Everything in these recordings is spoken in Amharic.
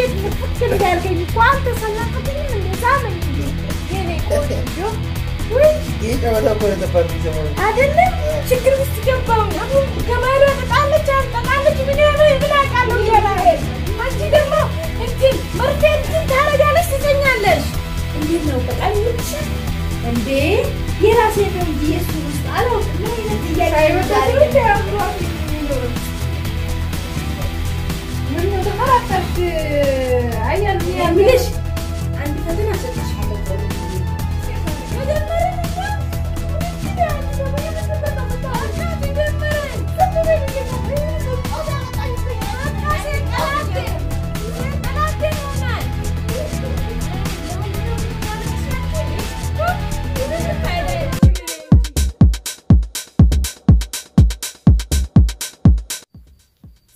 እንዴት ምክት እንዳልገኝ እኮ አንተ ሰላከትኝም እንዴ? ሳምን የኔ ቆንጆ። ይህ ጨዋታ እኮ አይደለም? ችግር ውስጥ ገባሁኝ። አሁን ገመዷ ተጣለች አልተጣለች ምን ሆነ ምን አውቃለሁ እያለ አንቺ ደግሞ እንትን መርፌ እንትን ታረጋለች ትተኛለሽ። እንዴት ነው በጣም እንዴ የራሴ ነው እንጂ የሱ ውስጥ አላውቅም። ምን አይነት ጥያቄ ዛሬ የምልሽ አንድ ፈተና ሰጥሻለሁ።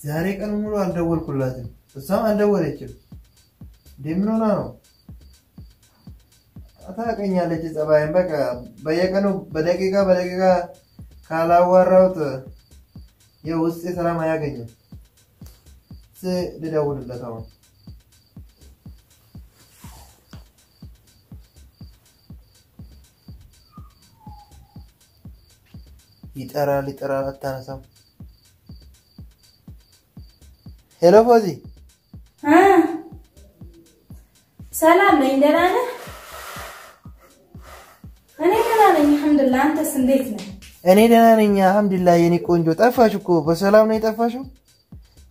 ዛሬ ቀን ሙሉ አልደወልኩላትም፣ እሷም አልደወለችም። እንዴ ምን ሆና ነው? ታውቀኛለች ጸባይን። በቃ በየቀኑ በደቂቃ በደቂቃ ካላዋራሁት የውስጤ ሰላም አያገኝም። ልደውልለት አሁን ይጠራል ይጠራል፣ አታነሳም። hello ፎዚ፣ ሰላም ነኝ። ደህና ነህ? እኔ ደህና ነኝ አልሐምዱሊላህ። አንተስ እንዴት ነህ? እኔ ደህና ነኝ አልሐምዱሊላህ። የኔ ቆንጆ ጠፋሽ እኮ። በሰላም ነው የጠፋሽው?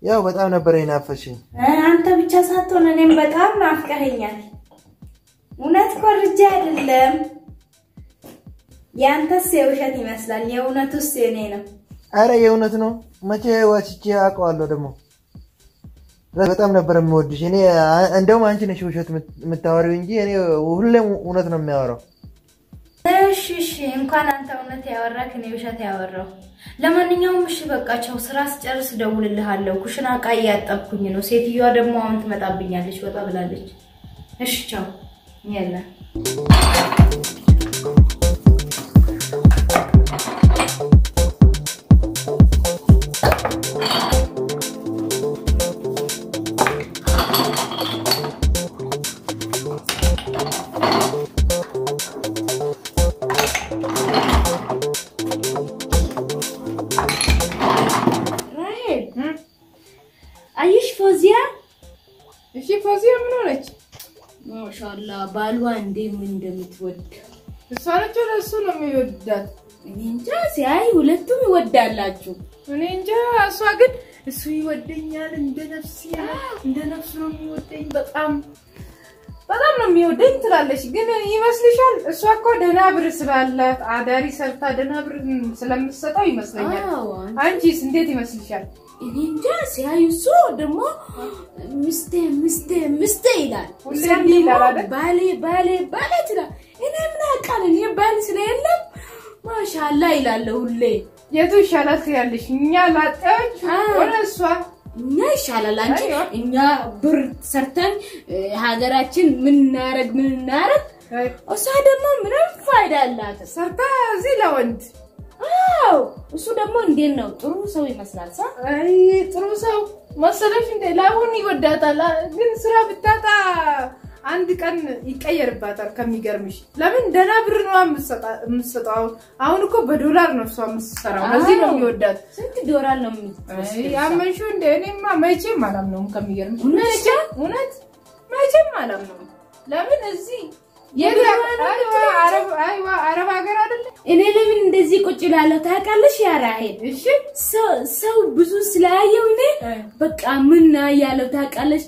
ያው በጣም ነበር የናፈሽኝ። እ አንተ ብቻ ሳትሆን እኔም በጣም ናፍቀኸኛል። እውነት ኮርጀህ አይደለም። የአንተስ የውሸት ይመስላል፣ የእውነቱስ የኔ ነው። አረ የእውነት ነው። መቼ ዋችቼ አውቀዋለሁ ደግሞ በጣም ነበር የምወድሽ። እኔ እንደውም አንቺ ነሽ ውሸት የምታወሪው እንጂ እኔ ሁሌም እውነት ነው የሚያወራው። እሺ እሺ፣ እንኳን አንተ እውነት ያወራክ እኔ ውሸት ያወራው። ለማንኛውም እሺ በቃቸው፣ ስራ ስጨርስ እደውልልሃለሁ። ኩሽና ዕቃ እያጠብኩኝ ነው። ሴትዮዋ ደግሞ አሁን ትመጣብኛለች፣ ወጣ ብላለች። እሺ ቻው። የለ እንደምትወድ እሷ ነች ወደ እሱ ነው የሚወዳት? እኔ እንጃ። ሲያይ ሁለቱም ይወዳላችሁ። እኔ እንጃ። እሷ ግን እሱ ይወደኛል እንደ ነፍስ እንደ ነፍሱ ነው የሚወደኝ በጣም በጣም ነው የሚወደኝ ትላለች። ግን ይመስልሻል? እሷ እኮ ደህና ብር ስላላት አዳሪ ሰርታ ደህና ብር ስለምትሰጠው ይመስለኛል። አንቺስ እንዴት ይመስልሻል? እኔ እንጃ። ሲያይ እሱ ደግሞ ምስቴ ምስቴ ምስቴ ይላል።? ባሌ ባሌ ባሌ ትላል። እኔ ምን አውቃለሁ? እኔ ባል ስለሌለም ማሻአላ ይላለሁ ሁሌ። የቱ ይሻላል ትያለሽ? እኛ ላጤዎች ወደ እሷ እኛ ይሻላል። አንቺ እኛ ብር ሰርተን ሀገራችን ምን እናረግ ምን እናረግ እሷ ደግሞ ምንም ፋይዳ አላት። ሰርታ እዚህ ለወንድ። አዎ እሱ ደግሞ እንዴት ነው? ጥሩ ሰው ይመስላል ሳ? አይ ጥሩ ሰው መሰለሽ እንዴ? ለአሁን ይወዳታል፣ ግን ስራ ብታጣ አንድ ቀን ይቀየርባታል። ከሚገርምሽ ለምን ደህና ብር ነው የምትሰጠው። አሁን እኮ በዶላር ነው እሷ የምትሰራው። ለዚህ ነው የሚወዳት። ስንት ዶላር ነው? አመንሽው እንደ እኔማ መቼም አላምነውም። ከሚገርምሽ እውነት? መቼም አላምነውም። ለምን እዚህ አረብ ሀገር አይደለ? እኔ ለምን እንደዚህ ቁጭ እላለሁ ታውቃለሽ? ያ ራሄል እሺ ሰው- ሰው ብዙ ስላየው እኔ በቃ ምን ያለው ታውቃለች?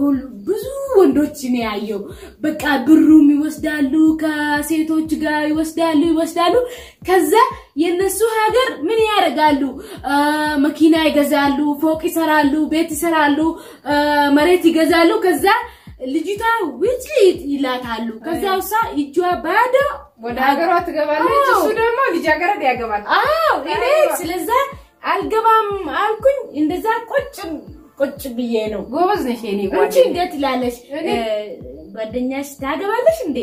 ሁሉ ብዙ ወንዶች ነው ያየው። በቃ ብሩም ይወስዳሉ፣ ከሴቶች ጋር ይወስዳሉ ይወስዳሉ። ከዛ የነሱ ሀገር ምን ያደርጋሉ? መኪና ይገዛሉ፣ ፎቅ ይሰራሉ፣ ቤት ይሰራሉ፣ መሬት ይገዛሉ። ከዛ ልጅቷ ውጭ ይላታሉ። ከዛ ውሳ እጇ ባዶ ወደ ሀገሯ ትገባለች። እሱ ደግሞ ልጃገረድ ያገባል። አዎ እኔ ስለዛ አልገባም አልኩኝ። እንደዛ ቁጭ ቁጭ ብዬ ነው። ጎበዝ ነሽ የኔ አንቺ ጓደኛ። እንዴት ትላለሽ? ጓደኛሽ ታገባለሽ እንዴ?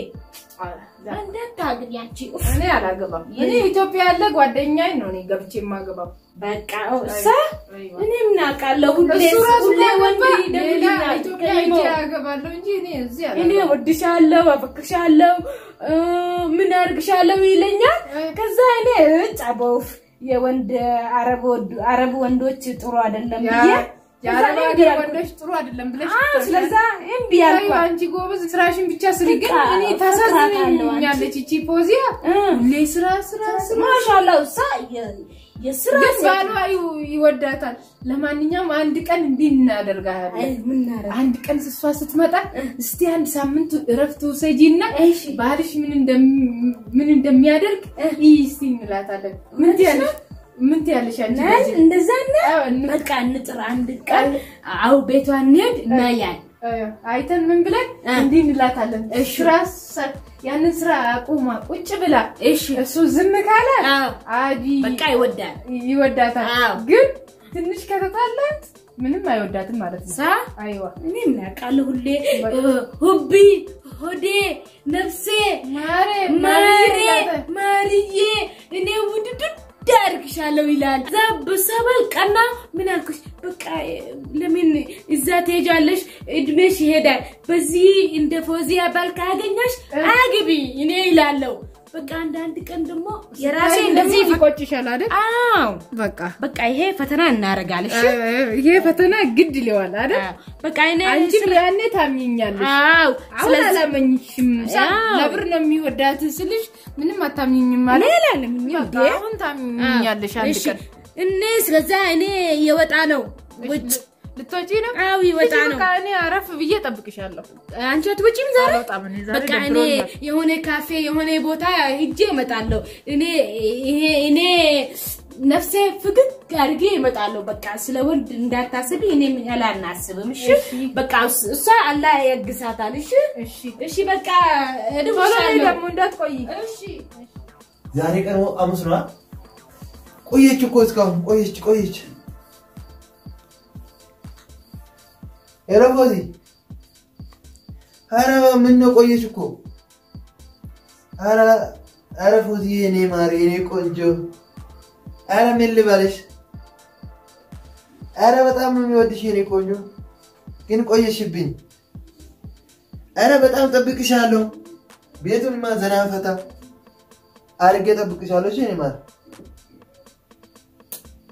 አንቺ? እኔ አላገባም። እኔ ኢትዮጵያ ያለ ጓደኛዬ ነው እኔ ገብቼ የማገባው። በቃ አይዋ። እኔ ምን አውቃለሁ? ሁሌ እሱ ራሱ ሁሌ ወንድ ሌላ ይደውልልኛል። ኢትዮጵያ ሄጄ አገባለሁ እንጂ እኔ እዚህ እኔ አላገባም። ወድሻለሁ፣ አፈቅርሻለሁ፣ ምን አድርግሻለሁ ይለኛል። ከዛ እኔ እጭ አበውፍ የወንድ አረብ ወንዶች ጥሩ አይደለም ብዬ የአረብ ሀገር ወንዶች ጥሩ አይደለም ብለሽ ስለዛ እምቢ አይ አልኳት። አንቺ ጎበዝ ስራሽን ብቻ ስሪ። ግን እኔ ታሳዝኛለች እቺ ፖዚያ እ፣ ሁሌ ስራ ስራ ስራ። ማሻአላ የ- የስራ ግን ባሏ ይወዳታል። ለማንኛውም አንድ ቀን እንዲህ እናደርጋለን።? አንድ ቀን እሷ ስትመጣ እስቲ አንድ ሳምንት እረፍት ውሰጂና ባልሽ ምን እንደሚያደርግ ይህ እስቲ እንላታለን። ምን ትያለሽ? ምን ትያለሽ አንቺ? እንደዛ በቃ እንጥር አንድ ቀን አው ቤቷ እንሄድ እናያል። አዎ፣ አይተን ምን ብለን እንዲህ እንላታለን። እሺ። ስራ ያንን ስራ አቁማ ቁጭ ብላ እሺ እሱ ዝም ካለ አዲ በቃ ይወዳል። ይወዳታል። ግን ትንሽ ከተጣላት ምንም አይወዳትም ማለት ነው። አይዋ እኔ ምን ያውቃለሁ ሁሌ ሁቢ ሆዴ ነፍሴ ማሬ ማሬ ማርዬ እኔ ውድድድ አድርግሻለሁ ይላል። እዛ በሰበል ቀና ምን አልኩሽ? በቃ ለምን እዛ ትሄጃለሽ? እድሜሽ ይሄዳል። በዚህ እንደ ፎዚያ ባል ካገኘሽ አግቢ እኔ ይላለሁ። በቃ አንዳንድ ቀን ደግሞ የራሴ እንደዚህ ይቆጭሻል አይደል? አዎ በቃ በቃ ይሄ ፈተና እሺ? ይሄ ፈተና ግድ ይለዋል አይደል? በቃ እኔ አንቺም ያኔ ታምኝኛለሽ። አዎ አሁን አላመኝሽም። ለብር ነው የሚወዳት ስልሽ ምንም አታምኝኝም ማለት ሌላ ለምኝ በቃ አሁን ታምኝኛለሽ አንድ ቀን እኔ ስለዛ እኔ የወጣ ነው ውጭ ልትወጪ ነው? አዎ ይወጣ ነው። እኔ አረፍ ብዬ ጠብቅሻለሁ። አንቺ አትወጪም ዛሬ? በቃ እኔ የሆነ ካፌ የሆነ ቦታ ሂጄ እመጣለሁ። እኔ ይሄ እኔ ነፍሴ ፍግግ አድርጌ እመጣለሁ። በቃ ስለ ወንድ እንዳታስቢ፣ እኔ አላናስብም። እሺ እሺ። በቃ እሷ አላህ ያግሳታል። እሺ እሺ እሺ በቃ ደግሞ እንዳትቆይ። እሺ ዛሬ ቀን ሐሙስ ነዋ። ቆየች እኮ እስካሁን ቆየች ቆየች። hello ፎዚ፣ ኧረ ምን ነው ቆየች እኮ። ኧረ ፎዚ የኔ ማር የኔ ቆንጆ፣ ኧረ ምን ልበልሽ? ኧረ በጣም የሚወድሽ የኔ ቆንጆ፣ ግን ቆየሽብኝ። ኧረ በጣም ጠብቅሻለሁ። ቤቱንማ ዘና ፈታ አድርጌ ጠብቅሻለሁ። እሺ እኔ ማለት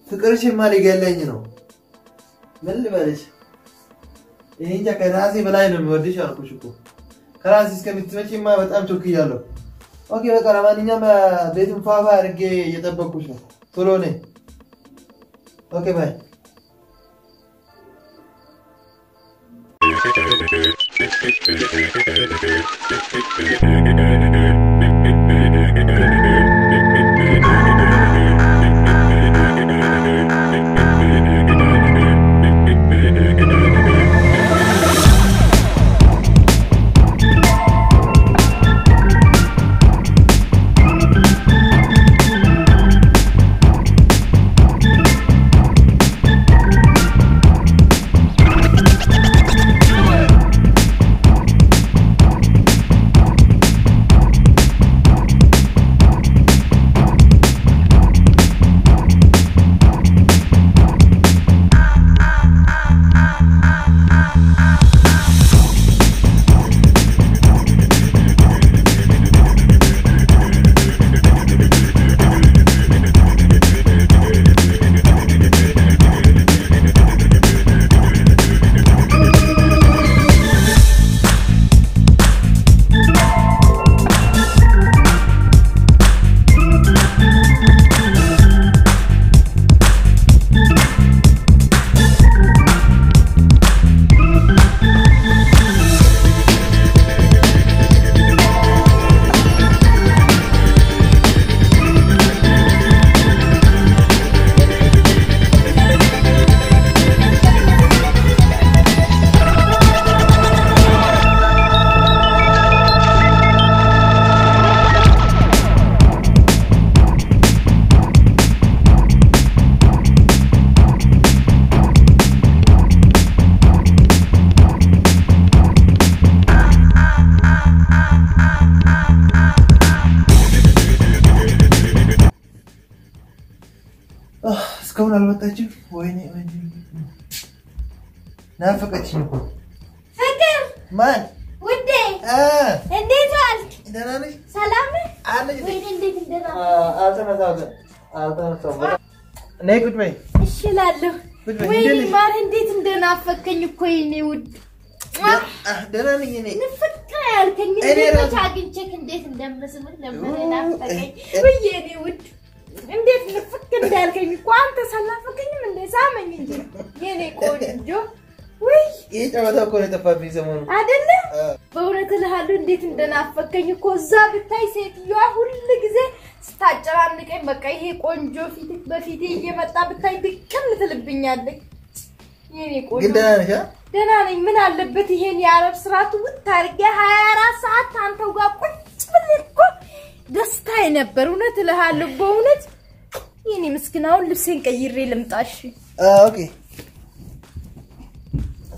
ፍቅርሽማ ሊገለኝ ነው። ምን ልበልሽ? ይሄን ከራሴ በላይ ነው የምወድሽ አልኩሽ እኮ ከራሴ እስከምትመጪማ በጣም ቾክያለሁ። okay በቃ ለማንኛውም ቤቱን ፏፏ አድርጌ እየጠበቅኩሽ ነው። ቶሎ ነይ። okay bye አልመጣችም። ወይኔ ወይኔ፣ ናፈቀችኝ እኮ ፍቅር ማን ውዴ እንዴት ዋልክ? ደህና ነሽ? ሰላም? አለች ወይኔ እንዴት ነይ ቁጭ በይ። እሺ እላለሁ። ወይኔ? ማር እንዴት እንደናፈከኝ እኮ የኔ ውድ ደህና ነኝ እኔ። ንፍታ ያልከኝ እንዴት እንደምስምህ ነበር ኡ፣ ናፈቀኝ። እ- እ- ውይ የኔ ውድ እንዴት ንፍክ እንዳልከኝ እኮ አንተ ሳናፈቀኝም እንደ ሳመኝ እንጂ የኔ ቆንጆ ውይ ይህ ጨዋታ እኮ ነው የጠፋብኝ ሰሞኑን። አይደለም አ፣ በእውነት እልሃለሁ እንዴት እንደናፈቀኝ እኮ እዛ ብታይ ሴትዮዋ ሁል ጊዜ ስታጨናንቀኝ በቃ ይሄ ቆንጆ ፊት በፊቴ እየመጣ ብታይ ድቅም ትልብኛለች። የኔ ግን ቆንጆ ደህና ነሽ? ደህና ነኝ። ምን አለበት ይሄን የአረብ ስርዓት ውት አድርጌ ሀያ አራት ሰዓት አንተው ጋር ቁጭ ብለህ እኮ ደስታዬ ነበር። እውነት እልሃለሁ በእውነት የኔ ምስኪን አሁን ልብሴን ቀይሬ ልምጣሽ። okay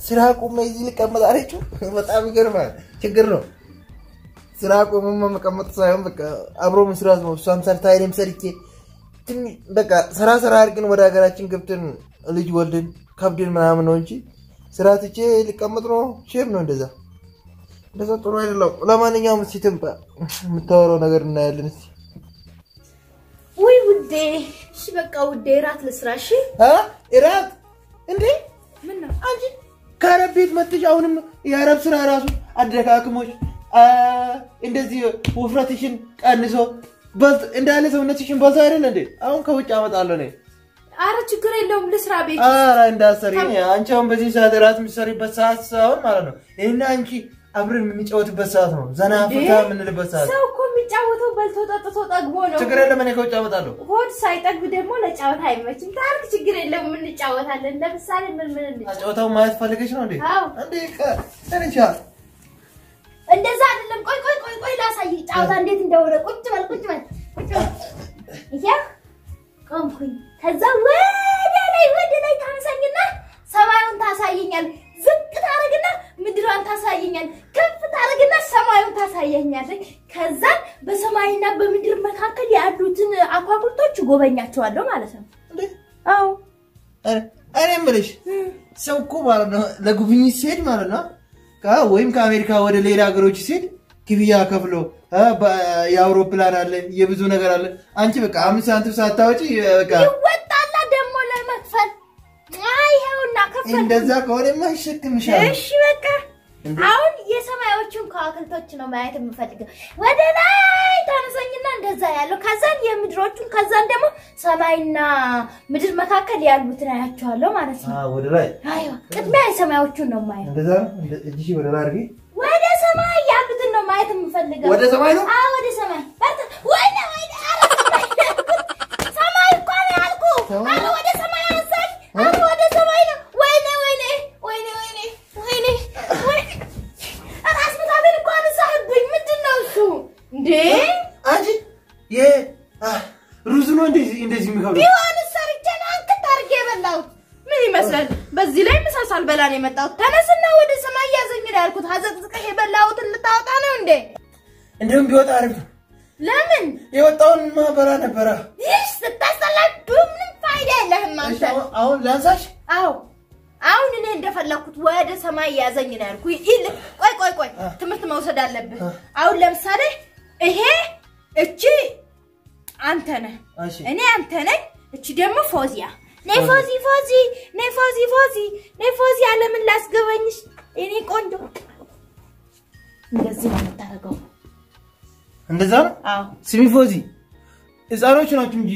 ስራ ቁሜ እዚህ ልቀመጥ አለችው። በጣም ይገርማል። ችግር ነው። ስራ ቁሜማ መቀመጥ ሳይሆን በቃ አብሮ መስራት ነው። እሷም ሰርታ እኔም ሰርቼ በቃ ስራ ስራ አድርገን ወደ ሀገራችን ገብተን ልጅ ወልድን ከብድን ምናምን ነው እንጂ ስራ ትቼ ልቀመጥ ነው። ሼም ነው እንደዛ እንደዛ ጥሩ አይደለም። ለማንኛውም እስኪ ትምጣ የምታወራው ነገር እናያለን። እስኪ ውይ ውዴ፣ እሺ በቃ ውዴ እራት ልስራ። እሺ እራት እንዴ ምን ነው አንቺ ከአረብ ቤት መጥተሽ አሁንም የአረብ ስራ ራሱ አደካክሞች አ፣ እንደዚህ ውፍረትሽን ቀንሶ እንዳለ ሰውነትሽን በልቶ አይደለ እንዴ? አሁን ከውጭ አመጣለሁ እኔ። አረ ችግር የለውም ልስራ ቤት ኧረ እንዳሰሪ አንቺ አሁን በዚህ ሰዓት እራት የምትሰሪበት ሰዓት ሳይሆን ማለት ነው ይህና አንቺ አብረን የምንጫወትበት ሰዓት ነው። ዘና ፈታ የምንልበት ሰዓት። ሰው እኮ የሚጫወተው በልቶ ጠጥቶ ጠግቦ ነው። ችግር የለም እኔ ከውጭ አመጣለሁ። ሆድ ሳይጠግብ ደግሞ ለጨዋታ አይመችም። ታርክ ችግር የለውም እንጫወታለን። ለምሳሌ ምን ምን እንጫወት? ጨዋታውን ማየት ፈልገሽ ነው እንዴ? አዎ እንደዛ አይደለም። ቆይ ቆይ ቆይ ቆይ ላሳይ ጨዋታ እንዴት እንደሆነ። ቁጭ በል ቁጭ በል ቁጭ በል። ይሄ ቆምኩኝ። ከዛ ወደ ላይ ወደ ላይ ታነሳኝና ሰማዩን ታሳየኛል። ዝቅ ታረግና ምድሯን ታሳየኛል። ከፍ ታረግና ሰማዩን ታሳየኛለች። ከዛ በሰማይና በምድር መካከል ያሉትን አኳኩልቶች ጎበኛቸዋለሁ ማለት ነው። አዎ እኔ የምልሽ ሰው እኮ ማለት ነው ለጉብኝት ሲሄድ ማለት ነው ወይም ከአሜሪካ ወደ ሌላ ሀገሮች ሲሄድ ክፍያ ከፍሎ የአውሮፕላን አለ የብዙ ነገር አለ። አንቺ በቃ አምስት ሳንቲም ሳታወጪ በቃ እንደዛ ከሆነማ ይሸክምሻል። እሺ በቃ አሁን የሰማዮቹን ከዋክብቶች ነው ማየት የምፈልገው። ወደ ላይ ታነሳኝና እንደዛ ያለው ከዛን የምድሮቹን ከዛን ደግሞ ሰማይና ምድር መካከል ያሉትን አያቸዋለሁ ማለት ነው። አዎ፣ ወደ ላይ አይዋ ቅድሚያ የሰማዮቹን ነው ማየት። እንደዛ እጅሽ ወደ ላይ አድርጊ። ወደ ሰማይ ያሉትን ነው ማየት የምፈልገው። ወደ ሰማይ ነው? አዎ ወደ ሰማይ። በርታ። ሰማይ እኮ ነው ያልኩህ። ወደ ሰማይ አንሳኝ። ኧረ ወደ ሰማይ ነው። ወይኔ ወይኔ ወይኔ ወይኔ ወይኔ ወይኔ! ራስ ምታትን እኮ አነሳህብኝ። ምንድን ነው እሱ እንዴ? አንቺ ሩዝ ነው እንደዚህ እንደዚህ የሚከብደው ቢሆን ሰርቼ ነው አንክት አድርጌ የበላሁት። ምን ይመስላል? በዚህ ላይ ምሳ ሳልበላ ነው የመጣሁት። ተነስና ወደ ሰማይ ያዘኝ ነው ያልኩት። አዘቅዝቀህ የበላሁትን ልታወጣ ነው እንዴ? እንደውም ቢወጣ አሪፍ ነው። ለምን የወጣውን ማበላ ነበረ። ይህ ስታስጠላ ምንም ፋይዳ የለህም አንተ። አሁን- ላንሳሽ። አዎ አሁን እኔ እንደፈለኩት ወደ ሰማይ ያዘኝ ነው ያልኩ። ቆይ ቆይ ቆይ ትምህርት መውሰድ አለብህ። አሁን ለምሳሌ ይሄ እቺ አንተ ነህ፣ እሺ እኔ አንተ ነኝ። እቺ ደግሞ ፎዚያ ነይ ፎዚ ፎዚ ነይ ፎዚ ፎዚ ነይ ፎዚ አለምን ላስገበኝሽ እኔ ቆንጆ። እንደዚህ ነው የምታደርገው። እንደዛ ነው። አዎ ስሚ ፎዚ፣ ህፃኖች ናቸው እንጂ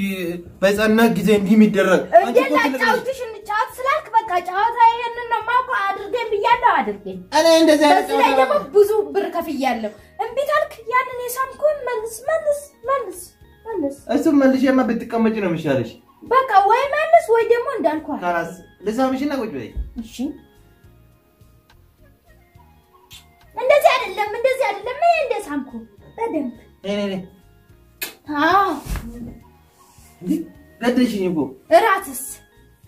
በህፃንነት ጊዜ እንዲህ የሚደረግ አንቺ እንዴ እኮ ትልቅ ነሽ። ላጫውትሽ እንጫወት ስላልክ በቃ ጨዋታ ይሄንን ነው የማውቀው። አድርገኝ ብያለሁ፣ አድርገኝ እኔ እንደዚህ አይነት ጨዋታ ደግሞ ብዙ ብር ከፍያለሁ። እምቢ ካልክ ያንን የሳምኩን መልስ መልስ መልስ መልስ። እሱም መልሼማ ብትቀመጪ ነው የሚሻለሽ። በቃ ወይ መልስ ወይ ደግሞ እንዳልኳል። ካላስ ልሳምሽና ቁጭ በይ። እሺ እንደዚህ አይደለም፣ እንደዚህ አይደለም። ምን እንደ ሳምኩ በደንብ ነይ ነይ። አዎ። ገደልሽኝ እኮ እራትስ?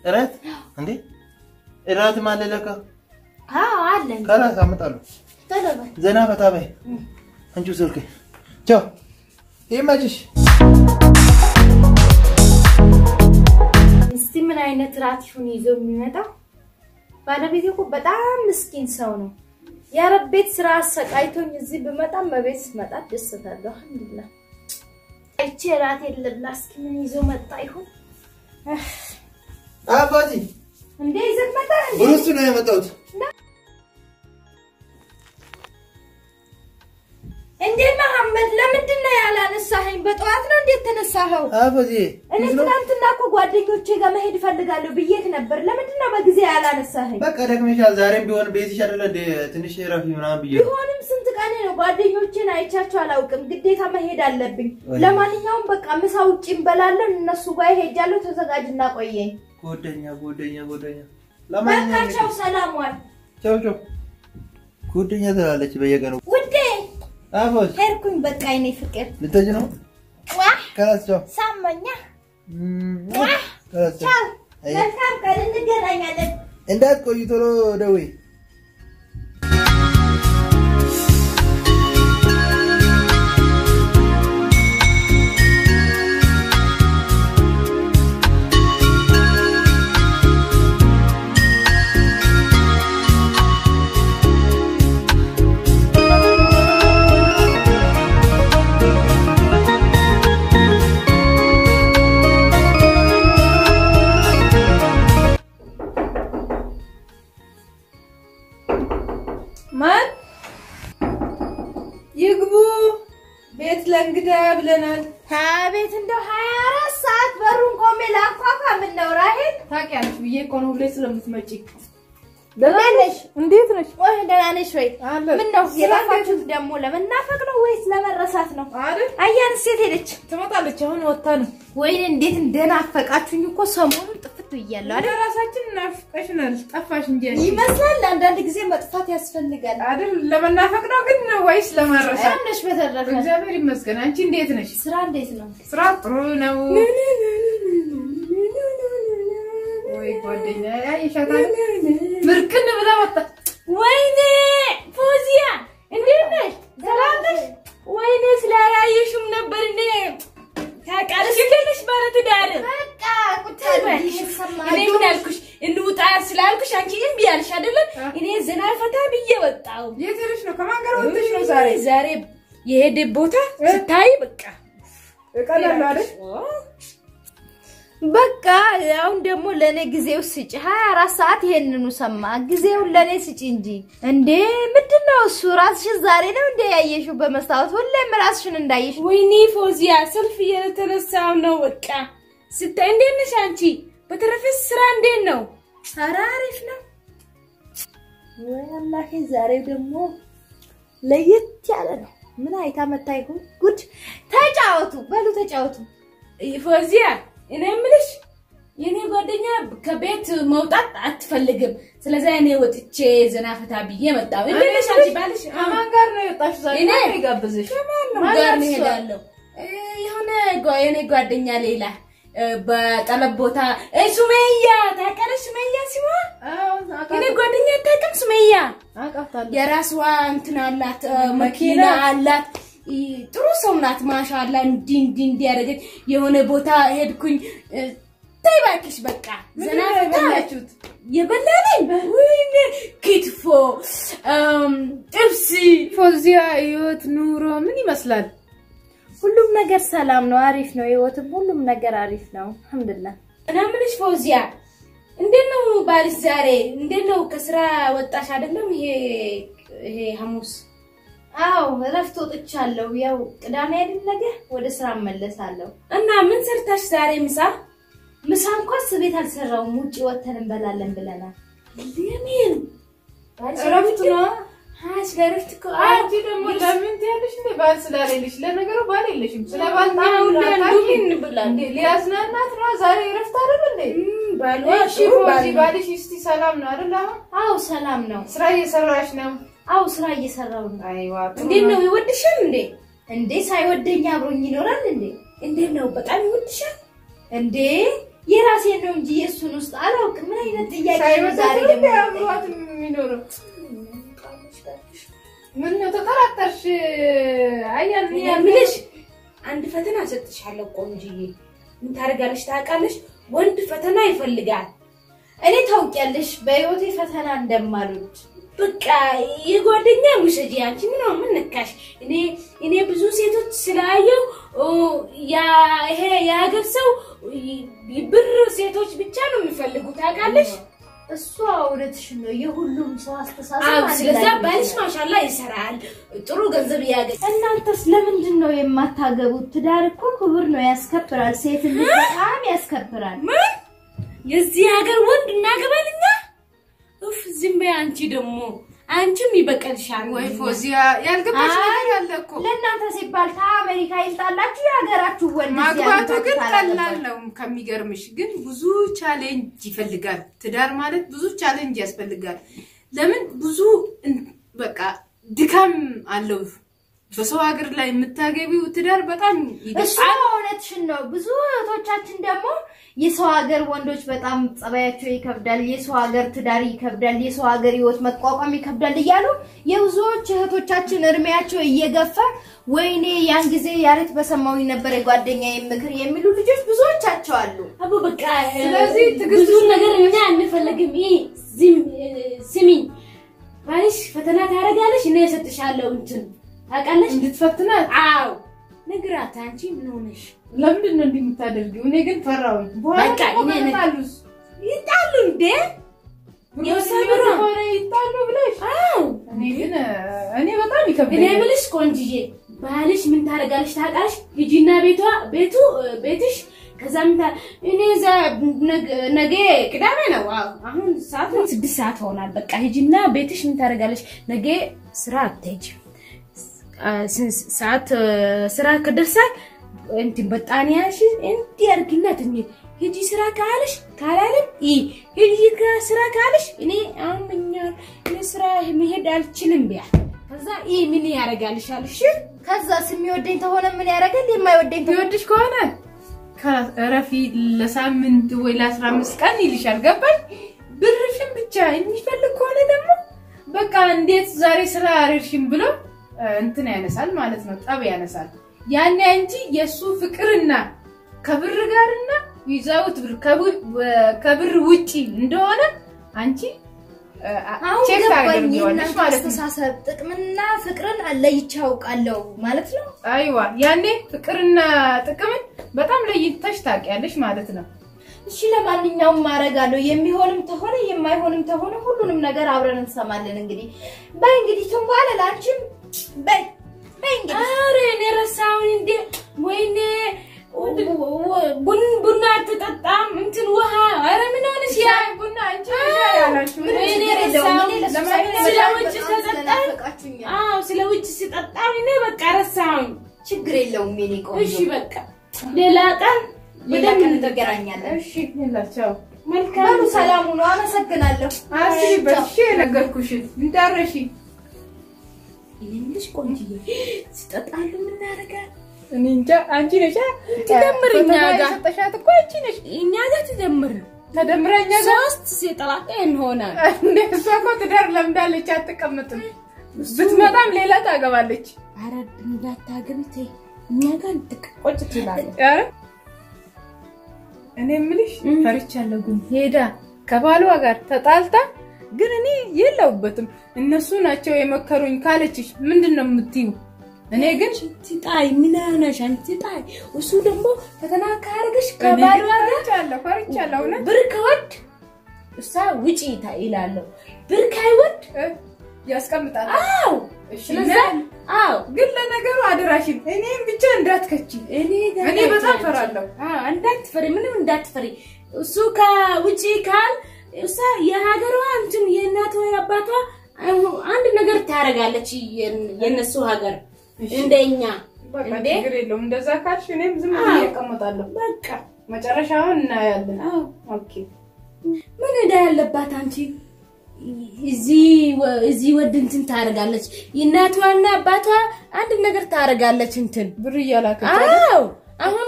እራት እንዴ እራትም አለ ለካ። አዎ አለኝ። ካላስ አመጣለሁ። ዘና ፈታ በይ። አንቺው ስልክ ቻው። ይመችሽ። እስቲ ምን አይነት ራት ይሁን ይዞ የሚመጣው? ባለቤቴ እኮ በጣም ምስኪን ሰው ነው። የአረብ ቤት ስራ አሰቃይቶኝ እዚህ ብመጣም በቤት ስመጣ ደስታለሁ። አልሐምዱሊላህ። አይቼ ራት የለላ እስኪ ምን ይዞ መጣ ይሁን? አባቴ እንዴ ይዘት መጣ? ብሩስቱ ነው የመጣሁት። ያላነሳኸኝ? በጠዋት ነው እንዴት ተነሳኸው? እኔ ትናንትና እኮ ጓደኞቼ ጋር መሄድ እፈልጋለሁ ብዬሽ ነበር። ለምንድን ነው በጊዜ ያላነሳኸኝ? በቃ ደክመሻል። ዛሬም ቢሆን ቤትሽ አይደለ እንደ ትንሽ ረፊ ምናምን ብዬ ቢሆንም ስንት ቀን ነው ጓደኞቼን አይቻቸው አላውቅም። ግዴታ መሄድ አለብኝ።. ለማንኛውም በቃ ምሳ ውጭ እንበላለን። እነሱ ጋር ሄጃለሁ። ተዘጋጅና ቆየኝ። ጎደኛ ጎደኛ ጎደኛ። በቃ ለማንኛውም ቻው፣ ሰላም ዋል ቻው ቻው። ጎደኛ ትላለች በየቀኑ። አቦስ ሄድኩኝ በቃ የኔ ፍቅር ልትሄጂ ነው? ቻው። ሳመኛ። አይ፣ መልካም ቀን፣ እንገናኛለን። እንዳትቆይ ቶሎ ደውይ። እኮ ነው ሁሌ ስለምትመጪ። ደህና ነሽ? እንዴት ነሽ? ወይ ደህና ነሽ ወይ? ምን ነው የጠፋችሁት ደግሞ ለመናፈቅ ነው ወይስ ለመረሳት ነው? አይደል? አያን ሴት ሄደች። ትመጣለች። አሁን ወጣ ነው። ወይኔ እንዴት እንደናፈቃችሁኝ እኮ ሰሞኑን ጥፍት ብያለሁ አይደል? ራሳችን ናፍቀሽናል። ጠፋሽ እንጂ ይመስላል አንዳንድ ጊዜ መጥፋት ያስፈልጋል። አይደል? ለመናፈቅ ነው ግን ወይስ ለመረሳት? ነሽ? በተረፈ እግዚአብሔር ይመስገን። አንቺ እንዴት ነሽ? ስራ እንዴት ነው? ስራ ጥሩ ነው። ወይ ጓደኛ ያይሻታል። ምርክን ብላ ወጣ። ወይኔ ፎዚያ እንዴት ነሽ? ሰላም ነሽ? ወይኔ ስላላየሽም ነበር እንዴ? ታውቃለሽ ትንሽ ባለትዳር በቃ ቁጭ እየሰማሁ እኔ ምን ያልኩሽ እንውጣ ስላልኩሽ አንቺ እምቢ ያልሽ አይደለ? እኔ ዘና ፈታ ብዬ ወጣሁ። የት ሄደሽ ነው? ከማን ጋር ወጥተሽ ነው ዛሬ? ዛሬ የሄደ ቦታ ስታይ በቃ እቀላለሁ አይደል? በቃ አሁን ደግሞ ለእኔ ጊዜው ስጪ። ሀያ አራት ሰዓት ይሄንኑ ሰማ። ጊዜውን ለእኔ ስጪ እንጂ እንዴ! ምንድን ነው እሱ? ራስሽን ዛሬ ነው እንደ ያየሽው በመስታወት? ሁሌም ራስሽን እንዳየሽ ወይኔ ፎዚያ ሰልፍ እየተነሳው ነው። በቃ ስታይ እንዴት ነሽ አንቺ? በተረፈስ ስራ እንዴት ነው? ኧረ አሪፍ ነው። ወይ አምላኬ! ዛሬው ደግሞ ለየት ያለ ነው። ምን አይታ መታ ይሁን ጉድ! ተጫወቱ፣ በሉ ተጫወቱ። ፎዚያ እኔ የምልሽ የኔ ጓደኛ ከቤት መውጣት አትፈልግም። ስለዚህ እኔ ወጥቼ ዘና ፈታ ብዬ መጣሁ። እንዴት ነሽ አንቺ ባልሽ? ከማን ጋር ነው የወጣሽው ዛሬ? እኔ? ማን ነው የጋበዘሽ? ከማንም ማን ጋር እሷ? እሄዳለሁ። እ፣ የሆነ የኔ ጓደኛ ሌላ በጠለብ ቦታ ሱመያ ታውቂያለሽ? ሱመያ ሲሆን አውቃታለሁ። ጓደኛ አታውቅም? ሱመያ የራስዋ እንትን አላት መኪና አላት። ጥሩ ሰው ናት። ማሻላ እንዲህ እንዲህ እንዲህ ያደረገች የሆነ ቦታ ሄድኩኝ። ተይ እባክሽ በቃ ዘና ነው ፈታ የበላችሁት? የበላነኝ ወይኔ ክትፎ፣ ጥብስ ፎዚያ ህይወት ኑሮ ምን ይመስላል? ሁሉም ነገር ሰላም ነው፣ አሪፍ ነው። ህይወትም ሁሉም ነገር አሪፍ ነው። አልሐምዱሊላህ። እና ምንሽ ፎዚያ እንዴት ነው ባልሽ ዛሬ እንዴት ነው ከስራ ወጣሽ አይደለም ይሄ ይሄ ሐሙስ አዎ እረፍት ወጥቻለሁ። ያው ቅዳሜ አይደል ነገ ወደ ስራ እመለሳለሁ። እና ምን ሰርታሽ ዛሬ ምሳ ምሳ እንኳን ቤት አልሰራውም፣ ውጭ ወተን እንበላለን ብለናል። ለምን እረፍት ነው። ለረፍት እኮ አንቺ ደግሞ ለምን ትያለሽ እንዴ? ባል ስላሌለሽ። ለነገሩ ባል የለሽም። ስለ ባል እንብላለን። እንዴ? ሊያዝናናት ነው ዛሬ እረፍት አይደል እንዴ? እሺ ባል ባልሽ እስቲ ሰላም ነው አይደል? አሁን አዎ ሰላም ነው። ስራ እየሰራሽ ነው? አዎ ስራ እየሰራው ነው። አይዋ እንዴት ነው ይወድሻል እንዴ እንዴ ሳይወደኝ አብሮኝ ይኖራል እንዴ? እንዴት ነው በጣም ይወድሻል እንዴ የራሴን ነው እንጂ የእሱን ውስጥ አላውቅም። ምን አይነት ጥያቄ ነው ዛሬ ደግሞ አብሯት የሚኖረው? ምን ነው ተጠራጠርሽ? አያን አንድ ፈተና ሰጥሻለሁ ቆንጅዬ ምን ታደርጋለሽ ታውቃለሽ ወንድ ፈተና ይፈልጋል። እኔ ታውቂያለሽ በህይወቴ ፈተና እንደማልወድ በቃ የጓደኛ ውሰጂ። አንቺ ምን ነው ምን ነካሽ? እኔ እኔ ብዙ ሴቶች ስላየው ይሄ የሀገር ሰው ብር ሴቶች ብቻ ነው የሚፈልጉት ታውቃለሽ? እሷ እውነትሽን ነው። የሁሉም ሰው አስተሳሰብ ስለዛ ባልሽ ማሻላ ይሰራል፣ ጥሩ ገንዘብ እያገኝ እናንተስ ለምንድን ነው የማታገቡት? ትዳር እኮ ክብር ነው፣ ያስከብራል። ሴት ልጅ በጣም ያስከብራል። ምን የዚህ ሀገር ወንድ እናገባልኛ? ኡፍ ዝም በይ አንቺ ደግሞ አንቺም ይበቀልሻል። ወይ ፎዚያ ያልገባሽ ነገር አለ እኮ ለእናንተ ሲባል ከአሜሪካ ይምጣላችሁ የሀገራችሁ ወንድ ማግባቱ ግን ቀላል ነው። ከሚገርምሽ ግን ብዙ challenge ይፈልጋል። ትዳር ማለት ብዙ challenge ያስፈልጋል። ለምን ብዙ በቃ ድካም አለው። በሰው ሀገር ላይ የምታገቢው ትዳር በጣም እሱ ይደፋል። እውነትሽን ነው። ብዙ እህቶቻችን ደግሞ የሰው ሀገር ወንዶች በጣም ጸባያቸው ይከብዳል፣ የሰው ሀገር ትዳር ይከብዳል፣ የሰው ሀገር ህይወት መቋቋም ይከብዳል እያሉ የብዙዎች እህቶቻችን እድሜያቸው እየገፋ ወይኔ ያን ጊዜ ያሬት በሰማዊ ነበር የጓደኛ ምክር የሚሉ ልጆች ብዙዎቻቸው አሉ። አቦ በቃ ስለዚህ ብዙ ነገር እኛ አንፈልግም። ይሄ ስሚኝ ባልሽ ፈተና ታደርጋለሽ፣ እኔ እሰጥሻለሁ እንትን ታውቃለሽ? እንድትፈትናት አዎ ነግራት። አንቺ ምን ሆነሽ? ለምንድን ነው እንዲህ የምታደርጊው? እኔ ግን ፈራሁኝ። በኋላ እኔ ከመጣሉስ? ይጣሉ እንዴ? ሆነ ይጣሉ ብለሽ አዎ እኔ ግን እኔ በጣም እኔ ይከብደኛል። የምልሽ ቆንጅዬ ባልሽ ምን ታደርጋለሽ ታውቃለሽ? ሂጂና ቤቷ ቤቱ ቤትሽ ከዛ ምን ታ- እኔ እዛ ነገ- ነገ ቅዳሜ ነው። አሁን ሰዓት ስድስት ሰዓት ሆናል። በቃ ሂጂና ቤትሽ ምን ታደርጋለሽ? ነገ ስራ አትሄጂም። ሰዓት ስራ ከደርሳል እንትን በጣኒያሽ እንዲህ አድርጊና ትኝ ሂጂ ስራ ካለሽ ካላለም ይ ሂጂ ከስራ ካለሽ እኔ አመኛል እኔ ስራ መሄድ አልችልም ቢያ ከዛ ይ ምን ያደርጋልሻል? እሺ ከዛስ የሚወደኝ ተሆነ ምን ያደርጋል? የማይወደኝ ቢወድሽ ከሆነ ከረፊ ለሳምንት ወይ ለአስራ አምስት ቀን ይልሻል። ገባሽ? ብርሽን ብቻ የሚፈልግ ከሆነ ደግሞ በቃ እንዴት ዛሬ ስራ አልሄድሽም ብሎ እንትን ያነሳል ማለት ነው፣ ጠብ ያነሳል። ያኔ አንቺ የእሱ ፍቅርና ከብር ጋርና ዊዛውት ብር ከብ- ከብር ውጪ እንደሆነ አንቺ አሁን ገባኝ። የእናንተ አስተሳሰብ ጥቅምና ፍቅርን ለይቼ አውቃለሁ ማለት ነው። አይዋ ያኔ ፍቅርና ጥቅምን በጣም ለይተሽ ታውቂያለሽ ማለት ነው። እሺ ለማንኛውም አደርጋለሁ። የሚሆንም ተሆነ የማይሆንም ተሆነ ሁሉንም ነገር አብረን እንሰማለን። እንግዲህ በይ እንግዲህ ትንባለ ላንቺም በይ በይ እንግዲህ አረ እኔ ረሳሁኝ እንዴ! ወይኔ ቡን ቡና አትጠጣም እንትን ውሃ። አረ ምን ሆነሽ? ያ ቡና አንቺ ያላችሁ ረሳሁኝ። ስለ ውጭ ተጠጣኝ። ስለናፈቃችሁኝ አዎ ስለ ውጭ ስጠጣ እኔ በቃ ረሳሁኝ። ችግር የለውም የኔ ቆንጆ። እሺ በቃ ሌላ ቀን በደንብ እንገናኛለን። እሺ ይላቸው መልካም ሰላም ሁኑ። አመሰግናለሁ። አስቢበት። እሺ የነገርኩሽን እንዳረሺ የምልሽ ቆንጅዬ ሲጠጣሉ ያደርጋል? እኔ እንጃ። አንቺ ነሽ ትደምር እኛ ጋር። የሰጠሻት እኮ አንቺ ነሽ። እኛ ጋር ትጀምር ተደምረኛ ጋር ሶስት ሲጠላቀ እንሆናል። እንደ እሷ እኮ ትዳር ለምዳለች፣ አትቀምጥም። ብትመጣም ሌላ ታገባለች። አረ እንዳታገቢ ተይ፣ እኛ ጋር ትቆጭ ትላለች። ኧረ እኔ የምልሽ ፈርቻለሁ። ግን ሄዳ ከባሏ ጋር ተጣልታ ግን እኔ የለውበትም እነሱ ናቸው የመከሩኝ ካለችሽ ምንድን ነው የምትዩ? እኔ ግን ትጣይ ምን ሆነሽ አንቺ ትጣይ። እሱ ደግሞ ፈተና ግን ጋር ፈርቻለሁ ፈርቻለሁ። እውነት ብር ከወድ እሷ ውጪ ይላለሁ ብር ካይወድ ያስቀምጣል። አዎ? አዎ ግን ለነገሩ አደራሽን እኔም ብቻ እንዳትከቺ። እኔ እኔ በጣም ፈራለሁ። አዎ እንዳትፈሪ፣ ምንም እንዳትፈሪ። እሱ ከውጪ ካል እሷ የሀገሯ እንትን የእናቷ የአባቷ አንድ ነገር ታደርጋለች። የእነሱ ሀገር እንደኛ ችግር የለውም። እንደዛ ካልሽ እኔም ዝም ብዬ እቀመጣለሁ። በቃ መጨረሻውን እናያለን። አዎ okay ምን ዕዳ ያለባት አንቺ? እዚህ ወድ እንትን ታደርጋለች። የእናቷና አባቷ አንድ ነገር ታደርጋለች እንትን ብር እያላከች አዎ አሁን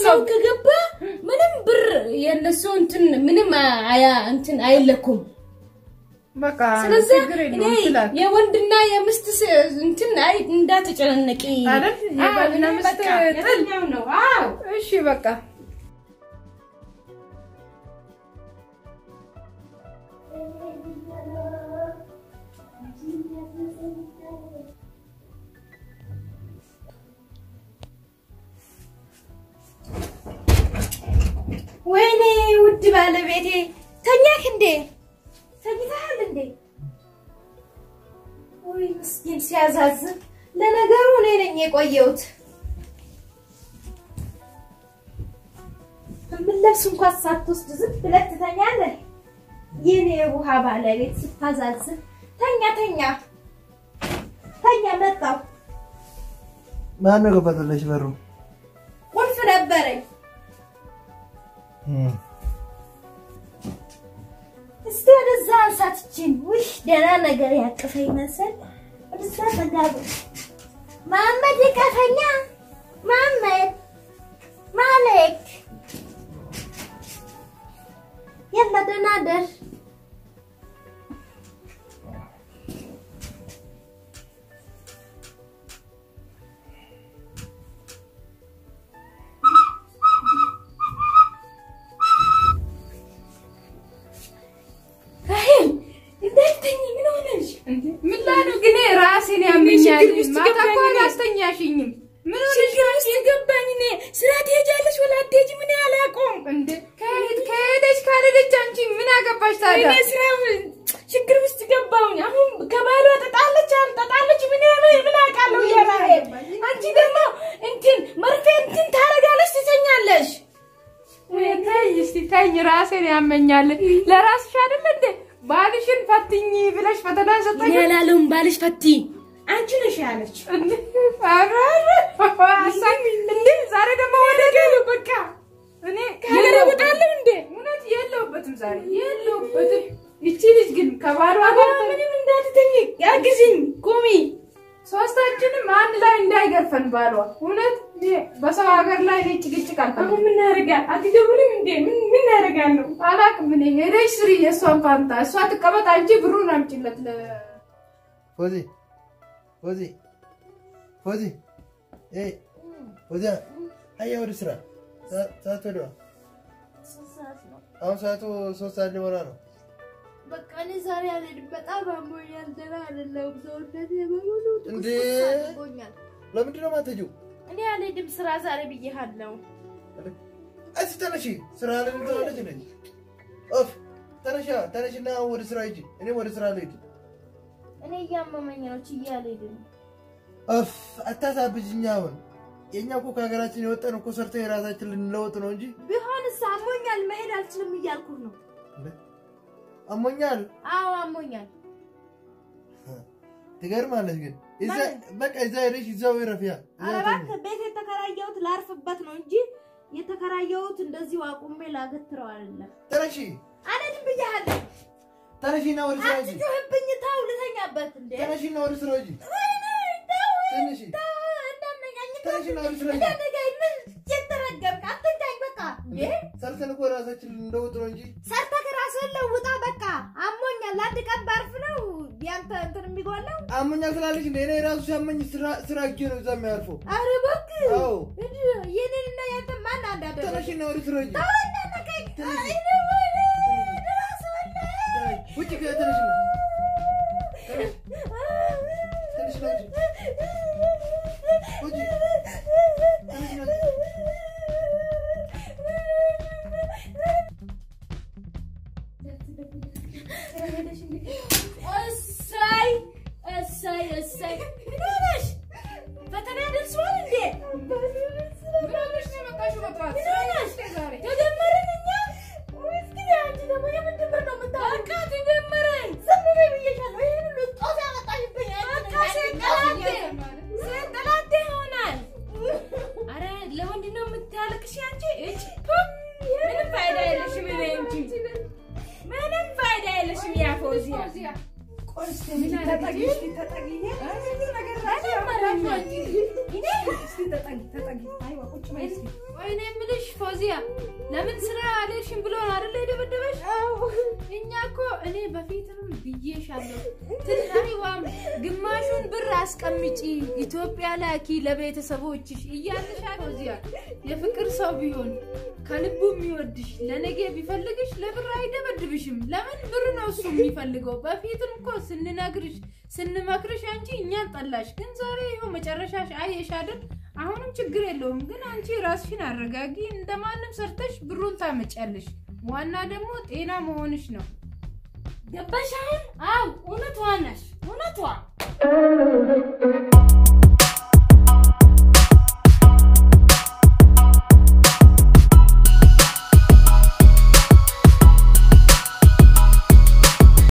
ሰው ከገባ ምንም ብር የነሱ እንትን ምንም አያ እንትን አይለኩም። በቃ ስለዚህ እኔ የወንድና የምስት እንትን አይ እንዳትጨነቂ አይደል? የባልና በቃ ጥል። ነው? አዎ እሺ በቃ ባለቤቴ ተኛክ እንዴ? ተኝተሃል እንዴ? ወይ ምስኪን ሲያዛዝን። ለነገሩ እኔ ነኝ የቆየሁት። የምንለብስ እንኳን ሳትወስድ ዝም ብለህ ትተኛለህ። የኔ የውሃ ባለቤት ስታዛዝን። ተኛ ተኛ ተኛ። መጣሁ። ማን ነው ከፈተለሽ በሩ? ቁልፍ ነበረኝ። እስቲ ወደዛ አንሳትችን። ውሽ ደህና ነገር ያቅፈ ይመስል ወደዛ ተጋቡ። መሐመድ ይቀፈኛ። መሐመድ ማለክ የላ ደህና ደር እስቲ ተኝ፣ ራሴን ያመኛል። ለራስሽ አይደል እንዴ ባልሽን ፈትኝ ብለሽ ፈተና ሰጠኝ። ያላለውን ባልሽ ፈቲ አንቺ ነሽ ያለች። እንዴ ዛሬ ደግሞ ወደ ገሉ በቃ እኔ እወጣለሁ እንዴ? እውነት የለሁበትም ዛሬ የለሁበትም። ይቺ ልጅ ግን ከባሏ ጋር ምንም እንዳትተኝ ያግዝኝ ቁሚ። ሶስታችንም አንድ ላይ እንዳይገርፈን ባሏ እውነት እኔ በሰው ሀገር ላይ እኔ ጭቅጭቅ አሁን አልፈልግም። ምን ያደርጋል? አትደውልም እንዴ? ምን ምን ያደርጋለሁ? አላቅም እኔ ሄደሽ ስሪ የእሷን ፋንታ እሷ ትቀመጥ አንቺ ብሩን አምጪለት ለ ፎዚ ፎዚ ፎዚ ኤ ፎዚ አያ ወደ ስራ ሰ- ሰዓት ወደ አሁን ሰዓቱ ሶስት ሰዓት ሊሞላ ነው። በቃ እኔ ዛሬ አልሄድም። በጣም አሞኛል። ደህና አይደለሁም። ሰውነቴ በሙሉ አድርጎኛል። ለምንድን ነው የማትሄጂው? እኔ አልሄድም ስራ ዛሬ ብዬሃለሁ። እስኪ ተነሺ፣ ስራ ላይ ትላለች ነኝ ኦፍ ተነሻ፣ ተነሽና ወደ ስራ ሂጂ። እኔም ወደ ስራ ልሂድ። እኔ እያመመኝ ነው። ችዬ አልሄድም። ኦፍ አታሳብጅኛ። አሁን የእኛ እኮ ከሀገራችን የወጣን እኮ ሰርተን የራሳችን ልንለወጥ ነው እንጂ ቢሆንስ አሞኛል። መሄድ አልችልም እያልኩህ ነው። አሞኛል። አዎ አሞኛል። ትገርማለች ግን እዛ- በቃ እዛ ሄደሽ እዛው ይረፊያ ኧረ እባክህ ቤት የተከራየሁት ላርፍበት ነው እንጂ የተከራየሁት እንደዚሁ አቁሜ ላገትረው አይደለም። ተነሺ፣ አልሄድም ብዬሃለሁ። ተነሺና ወደ ስራ ሂጂ። አትጩህብኝ። ተው ልተኛበት እንዴ ተነሺና ወደ ስራ ሂጂ። እንዳነኛኝ ተነሽና ወደ ስራ ሂጂ። ሰርተን እኮ ራሳችን ልንለውጥ ነው እንጂ ሰርተህ ራስህን ለውጣ። በቃ አሞኛል። አንድ ቀን ባርፍ ነው ያንተ እንትን የሚጎለው። አሞኛ ስላለች እንደ እኔ ራሱ ሲያመኝ ስራ እጄ ነው እዛ የሚያርፈው። ኧረ እባክህ አዎ የኔንና ያንተ ማን አንዳደረገ? ተነሽና ወደ ስራ ወላሂ። ውጭ ተነሽና ወይኔ የምልሽ ፎዚያ ለምን ስራ አልሄድሽም ብሎ አይደለ የደበደበሽ? እኛ እኮ እኔ በፊትም ብዬሻለሁ። ትንዋም ግማሹን ብር አስቀምጪ ኢትዮጵያ ላኪ ለቤተሰቦችሽ እያልሻ ፎዚያ የፍቅር ሰው ቢሆን ከልቡ የሚወድሽ ለነገ ቢፈልግሽ ለብር አይደበድብሽም። ለምን ብር ነው እሱ የሚፈልገው። በፊትም እኮ ስንነግርሽ ስንመክርሽ አንቺ እኛን ጠላሽ። ግን ዛሬ ይኸው መጨረሻሽ አየሽ አይደል? አሁንም ችግር የለውም። ግን አንቺ ራስሽን አረጋጊ። እንደማንም ሰርተሽ ብሩን ታመጫለሽ። ዋና ደግሞ ጤና መሆንሽ ነው። ገባሽ አሁን? አዎ እውነቷ ነሽ፣ እውነቷ